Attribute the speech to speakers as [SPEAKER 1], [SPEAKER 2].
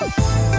[SPEAKER 1] Oh,